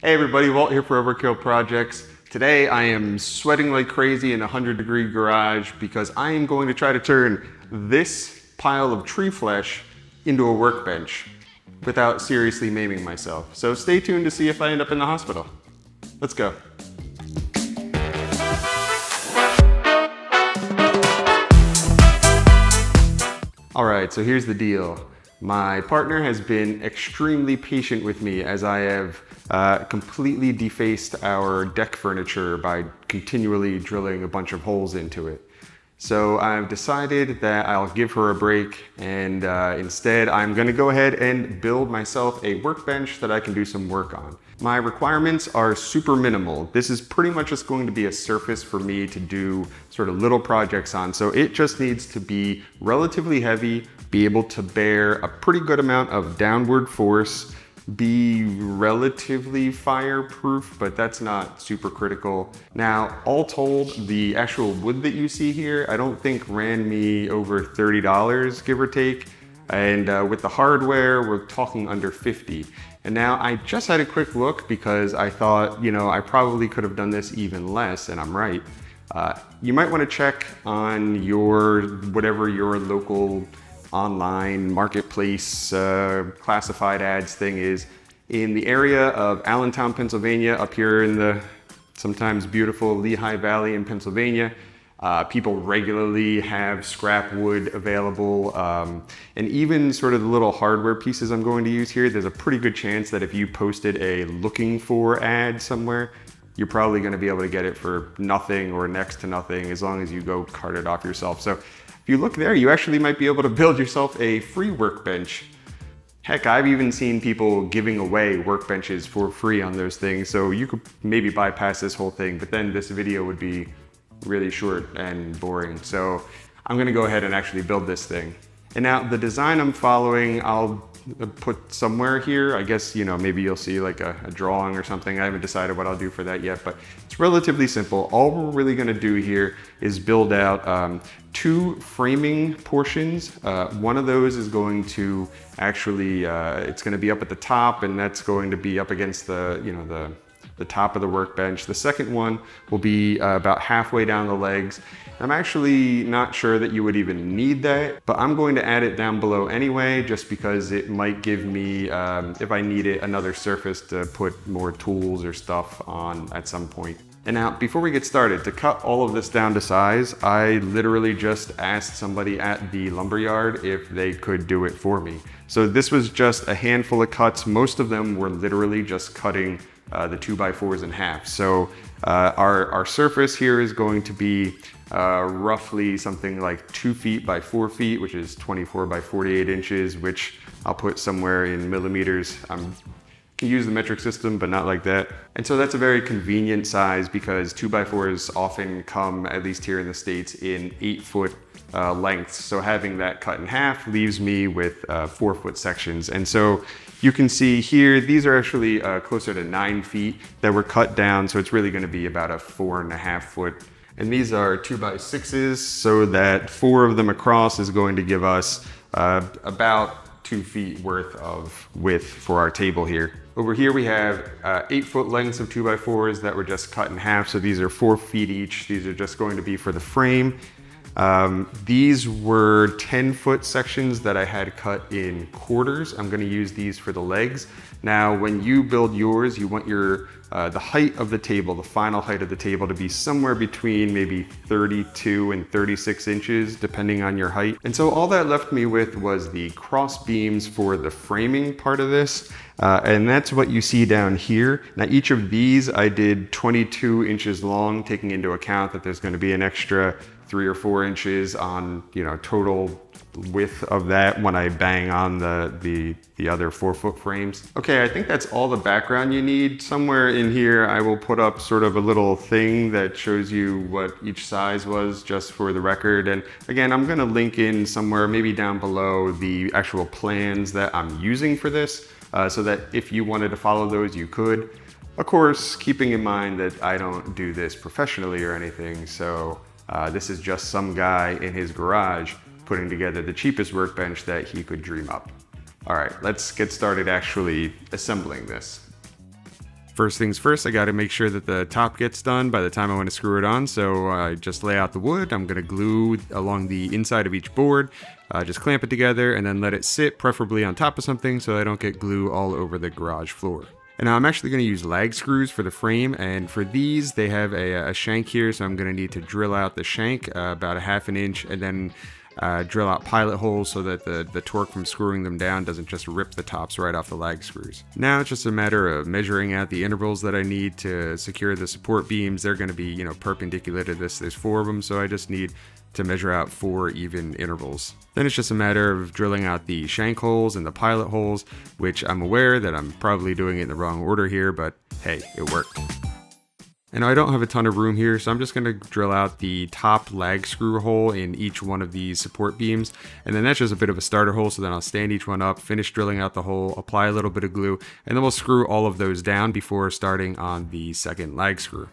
Hey everybody, Walt here for Overkill Projects. Today I am sweating like crazy in a 100 degree garage because I am going to try to turn this pile of tree flesh into a workbench without seriously maiming myself. So stay tuned to see if I end up in the hospital. Let's go. All right, so here's the deal. My partner has been extremely patient with me as I have uh, completely defaced our deck furniture by continually drilling a bunch of holes into it. So I've decided that I'll give her a break and uh, instead I'm gonna go ahead and build myself a workbench that I can do some work on. My requirements are super minimal. This is pretty much just going to be a surface for me to do sort of little projects on. So it just needs to be relatively heavy, be able to bear a pretty good amount of downward force, be relatively fireproof, but that's not super critical. Now, all told, the actual wood that you see here, I don't think ran me over $30, give or take. And uh, with the hardware, we're talking under 50. And now I just had a quick look because I thought, you know, I probably could have done this even less, and I'm right. Uh, you might want to check on your, whatever your local online marketplace uh, classified ads thing is in the area of Allentown, Pennsylvania, up here in the sometimes beautiful Lehigh Valley in Pennsylvania. Uh, people regularly have scrap wood available. Um, and even sort of the little hardware pieces I'm going to use here, there's a pretty good chance that if you posted a looking for ad somewhere, you're probably gonna be able to get it for nothing or next to nothing as long as you go cart it off yourself. So if you look there, you actually might be able to build yourself a free workbench. Heck, I've even seen people giving away workbenches for free on those things, so you could maybe bypass this whole thing, but then this video would be really short and boring. So I'm gonna go ahead and actually build this thing. And now the design I'm following, I'll put somewhere here. I guess, you know, maybe you'll see like a, a, drawing or something. I haven't decided what I'll do for that yet, but it's relatively simple. All we're really gonna do here is build out um, two framing portions. Uh, one of those is going to actually, uh, it's gonna be up at the top and that's going to be up against the, you know, the, the top of the workbench. The second one will be uh, about halfway down the legs. I'm actually not sure that you would even need that, but I'm going to add it down below anyway, just because it might give me, um, if I need it, another surface to put more tools or stuff on at some point. And now, before we get started, to cut all of this down to size, I literally just asked somebody at the lumberyard if they could do it for me. So this was just a handful of cuts. Most of them were literally just cutting uh, the two by fours in half. So uh, our, our surface here is going to be uh, roughly something like two feet by four feet, which is 24 by 48 inches, which I'll put somewhere in millimeters. I'm can use the metric system, but not like that. And so that's a very convenient size because two by fours often come, at least here in the States, in eight foot uh, lengths. So having that cut in half leaves me with uh, four foot sections. And so you can see here, these are actually uh, closer to nine feet that were cut down. So it's really gonna be about a four and a half foot. And these are two by sixes so that four of them across is going to give us uh, about two feet worth of width for our table here. Over here we have uh, eight foot lengths of two by fours that were just cut in half. So these are four feet each. These are just going to be for the frame. Um, these were 10 foot sections that I had cut in quarters. I'm gonna use these for the legs. Now, when you build yours, you want your uh, the height of the table, the final height of the table to be somewhere between maybe 32 and 36 inches, depending on your height. And so all that left me with was the cross beams for the framing part of this. Uh, and that's what you see down here. Now each of these I did 22 inches long, taking into account that there's gonna be an extra three or four inches on, you know, total width of that when I bang on the, the, the other four foot frames. Okay, I think that's all the background you need. Somewhere in here, I will put up sort of a little thing that shows you what each size was just for the record. And again, I'm gonna link in somewhere, maybe down below, the actual plans that I'm using for this, uh, so that if you wanted to follow those, you could. Of course, keeping in mind that I don't do this professionally or anything, so uh, this is just some guy in his garage putting together the cheapest workbench that he could dream up. All right, let's get started actually assembling this. First things first, I got to make sure that the top gets done by the time I want to screw it on. So I just lay out the wood. I'm going to glue along the inside of each board, uh, just clamp it together and then let it sit, preferably on top of something so I don't get glue all over the garage floor. And now I'm actually going to use lag screws for the frame, and for these, they have a, a shank here, so I'm going to need to drill out the shank uh, about a half an inch, and then uh, drill out pilot holes so that the, the torque from screwing them down doesn't just rip the tops right off the lag screws. Now it's just a matter of measuring out the intervals that I need to secure the support beams. They're going to be, you know, perpendicular to this. There's four of them, so I just need to measure out four even intervals. Then it's just a matter of drilling out the shank holes and the pilot holes, which I'm aware that I'm probably doing it in the wrong order here, but hey, it worked. And I don't have a ton of room here, so I'm just going to drill out the top lag screw hole in each one of these support beams. And then that's just a bit of a starter hole, so then I'll stand each one up, finish drilling out the hole, apply a little bit of glue, and then we'll screw all of those down before starting on the second lag screw.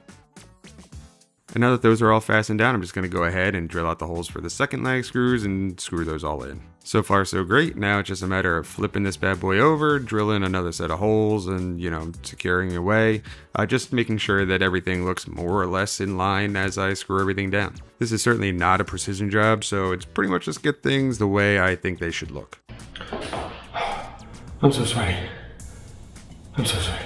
And now that those are all fastened down, I'm just going to go ahead and drill out the holes for the second lag screws and screw those all in. So far so great, now it's just a matter of flipping this bad boy over, drilling another set of holes and, you know, securing away, uh, just making sure that everything looks more or less in line as I screw everything down. This is certainly not a precision job, so it's pretty much just get things the way I think they should look. I'm so sorry. I'm so sorry.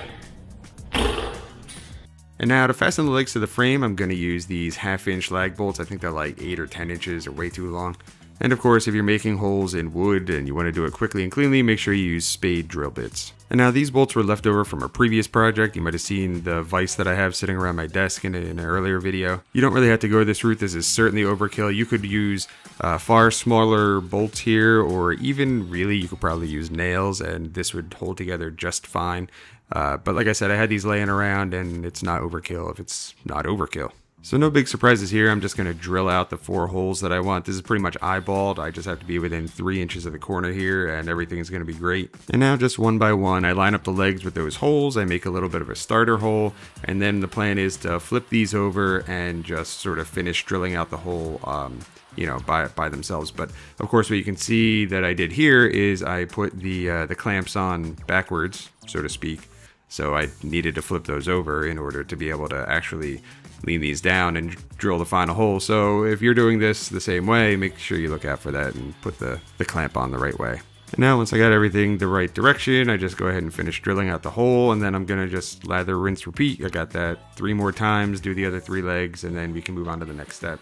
And now to fasten the legs to the frame, I'm going to use these half inch lag bolts. I think they're like 8 or 10 inches or way too long. And of course, if you're making holes in wood and you want to do it quickly and cleanly, make sure you use spade drill bits. And now these bolts were left over from a previous project. You might have seen the vise that I have sitting around my desk in, in an earlier video. You don't really have to go this route. This is certainly overkill. You could use uh, far smaller bolts here, or even really, you could probably use nails and this would hold together just fine. Uh, but like I said, I had these laying around and it's not overkill if it's not overkill. So no big surprises here. I'm just going to drill out the four holes that I want. This is pretty much eyeballed. I just have to be within three inches of the corner here and everything is going to be great. And now just one by one, I line up the legs with those holes. I make a little bit of a starter hole. And then the plan is to flip these over and just sort of finish drilling out the hole um, you know, by by themselves. But of course, what you can see that I did here is I put the uh, the clamps on backwards, so to speak, so I needed to flip those over in order to be able to actually lean these down and drill the final hole. So if you're doing this the same way, make sure you look out for that and put the, the clamp on the right way. And now once I got everything the right direction, I just go ahead and finish drilling out the hole and then I'm gonna just lather, rinse, repeat. I got that three more times, do the other three legs, and then we can move on to the next step.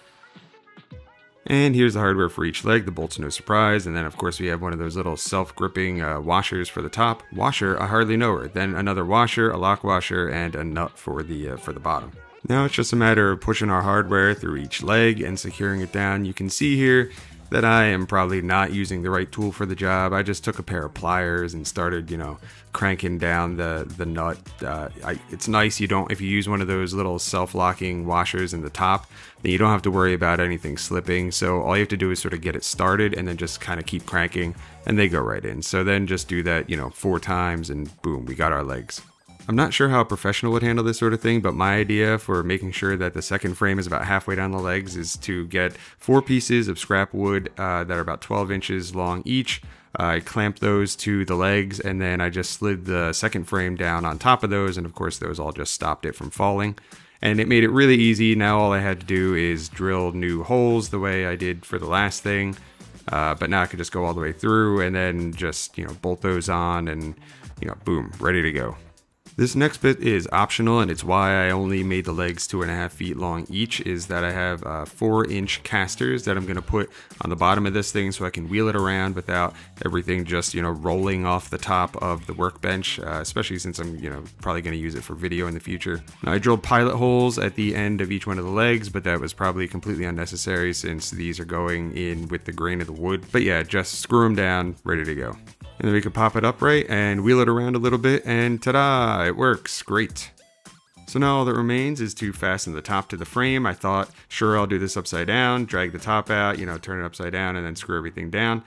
And here's the hardware for each leg, the bolts no surprise, and then of course we have one of those little self-gripping uh, washers for the top. Washer, I hardly know her. Then another washer, a lock washer, and a nut for the, uh, for the bottom. Now it's just a matter of pushing our hardware through each leg and securing it down. You can see here that I am probably not using the right tool for the job. I just took a pair of pliers and started, you know, cranking down the the nut. Uh, I, it's nice you don't if you use one of those little self-locking washers in the top, then you don't have to worry about anything slipping. So all you have to do is sort of get it started and then just kind of keep cranking, and they go right in. So then just do that, you know, four times, and boom, we got our legs. I'm not sure how a professional would handle this sort of thing, but my idea for making sure that the second frame is about halfway down the legs is to get four pieces of scrap wood uh, that are about 12 inches long each. I clamped those to the legs and then I just slid the second frame down on top of those, and of course, those all just stopped it from falling. And it made it really easy. Now all I had to do is drill new holes the way I did for the last thing. Uh, but now I could just go all the way through and then just, you know, bolt those on and, you know, boom, ready to go. This next bit is optional and it's why I only made the legs two and a half feet long each is that I have uh, four inch casters that I'm going to put on the bottom of this thing so I can wheel it around without everything just, you know, rolling off the top of the workbench, uh, especially since I'm, you know, probably going to use it for video in the future. Now I drilled pilot holes at the end of each one of the legs, but that was probably completely unnecessary since these are going in with the grain of the wood. But yeah, just screw them down, ready to go. And then we can pop it upright and wheel it around a little bit and ta-da, it works, great. So now all that remains is to fasten the top to the frame. I thought, sure, I'll do this upside down, drag the top out, you know, turn it upside down and then screw everything down.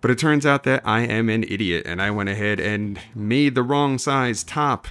But it turns out that I am an idiot and I went ahead and made the wrong size top.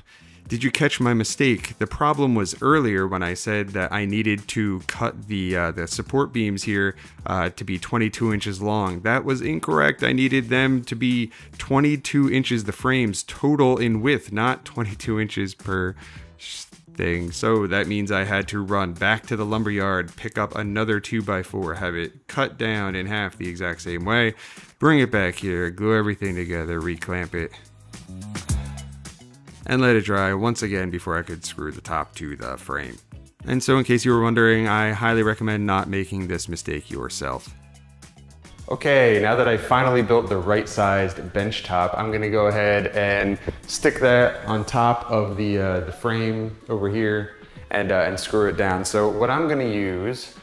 Did you catch my mistake? The problem was earlier when I said that I needed to cut the uh, the support beams here uh, to be 22 inches long. That was incorrect. I needed them to be 22 inches the frames total in width, not 22 inches per thing. So that means I had to run back to the lumberyard, pick up another 2x4, have it cut down in half the exact same way, bring it back here, glue everything together, reclamp it and let it dry once again before I could screw the top to the frame. And so in case you were wondering, I highly recommend not making this mistake yourself. Okay, now that I finally built the right sized bench top, I'm gonna go ahead and stick that on top of the, uh, the frame over here and, uh, and screw it down. So what I'm gonna use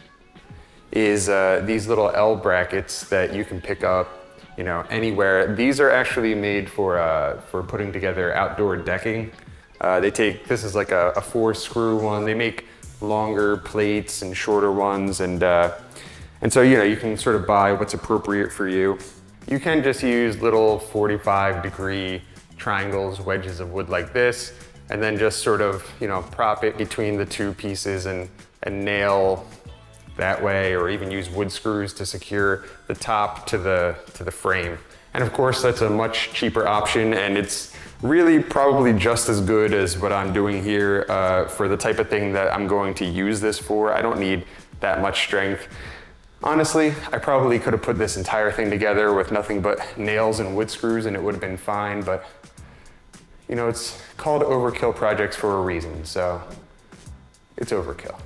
is uh, these little L brackets that you can pick up you know, anywhere. These are actually made for, uh, for putting together outdoor decking. Uh, they take, this is like a, a, four screw one. They make longer plates and shorter ones. And, uh, and so, you know, you can sort of buy what's appropriate for you. You can just use little 45 degree triangles, wedges of wood like this, and then just sort of, you know, prop it between the two pieces and, and nail that way or even use wood screws to secure the top to the, to the frame. And of course, that's a much cheaper option and it's really probably just as good as what I'm doing here uh, for the type of thing that I'm going to use this for. I don't need that much strength. Honestly, I probably could have put this entire thing together with nothing but nails and wood screws and it would have been fine, but you know, it's called overkill projects for a reason, so it's overkill.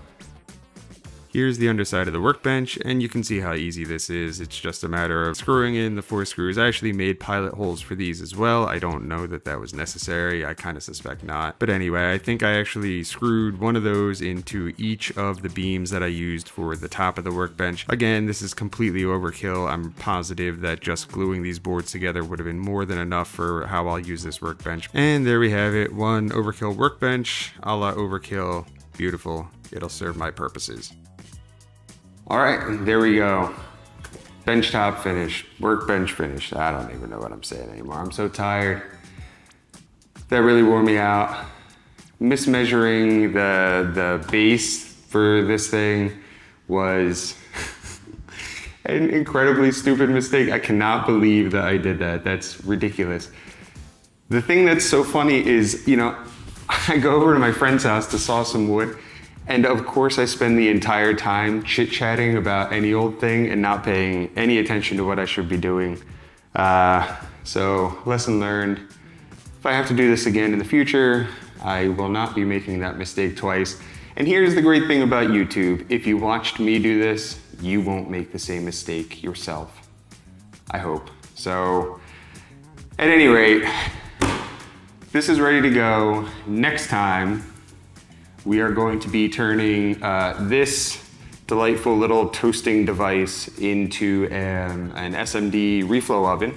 Here's the underside of the workbench, and you can see how easy this is. It's just a matter of screwing in the four screws. I actually made pilot holes for these as well. I don't know that that was necessary. I kind of suspect not. But anyway, I think I actually screwed one of those into each of the beams that I used for the top of the workbench. Again, this is completely overkill. I'm positive that just gluing these boards together would have been more than enough for how I'll use this workbench. And there we have it, one overkill workbench, a la overkill. Beautiful. It'll serve my purposes. All right, there we go. Bench top finished, workbench finish. I don't even know what I'm saying anymore. I'm so tired. That really wore me out. Mismeasuring the, the base for this thing was an incredibly stupid mistake. I cannot believe that I did that. That's ridiculous. The thing that's so funny is, you know, I go over to my friend's house to saw some wood and of course, I spend the entire time chit chatting about any old thing and not paying any attention to what I should be doing. Uh, so, lesson learned. If I have to do this again in the future, I will not be making that mistake twice. And here's the great thing about YouTube if you watched me do this, you won't make the same mistake yourself. I hope. So, at any rate, this is ready to go. Next time, we are going to be turning uh, this delightful little toasting device into an, an, SMD reflow oven.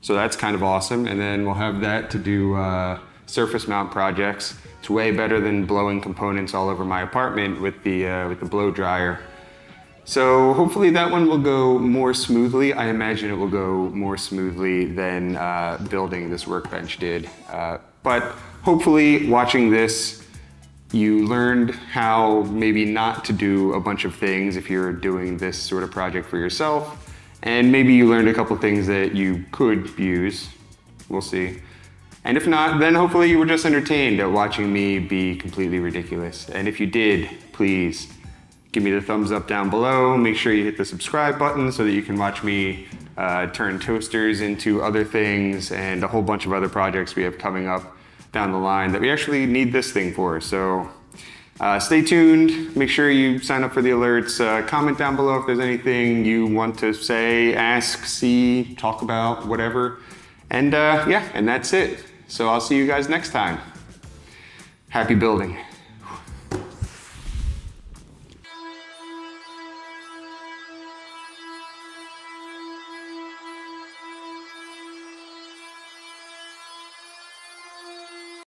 So that's kind of awesome. And then we'll have that to do uh, surface mount projects. It's way better than blowing components all over my apartment with the, uh, with the blow dryer. So hopefully that one will go more smoothly. I imagine it will go more smoothly than uh, building this workbench did. Uh, but hopefully watching this you learned how maybe not to do a bunch of things if you're doing this sort of project for yourself. And maybe you learned a couple things that you could use. We'll see. And if not, then hopefully you were just entertained at watching me be completely ridiculous. And if you did, please give me the thumbs up down below. Make sure you hit the subscribe button so that you can watch me uh, turn toasters into other things and a whole bunch of other projects we have coming up down the line that we actually need this thing for. So uh, stay tuned. Make sure you sign up for the alerts. Uh, comment down below if there's anything you want to say, ask, see, talk about, whatever. And uh, yeah, and that's it. So I'll see you guys next time. Happy building.